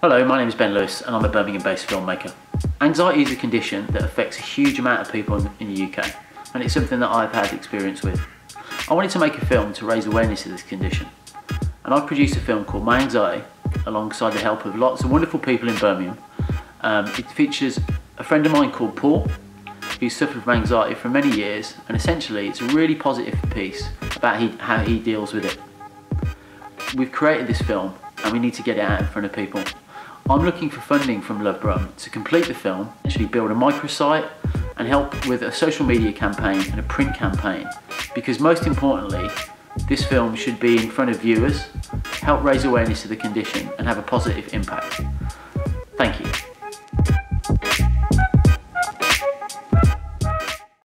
Hello, my name is Ben Lewis and I'm a Birmingham based filmmaker. Anxiety is a condition that affects a huge amount of people in the UK and it's something that I've had experience with. I wanted to make a film to raise awareness of this condition and I've produced a film called My Anxiety alongside the help of lots of wonderful people in Birmingham. Um, it features a friend of mine called Paul who suffered from anxiety for many years and essentially it's a really positive piece about he, how he deals with it. We've created this film and we need to get it out in front of people. I'm looking for funding from Lovebrum to complete the film, actually build a microsite and help with a social media campaign and a print campaign because most importantly this film should be in front of viewers, help raise awareness of the condition and have a positive impact. Thank you.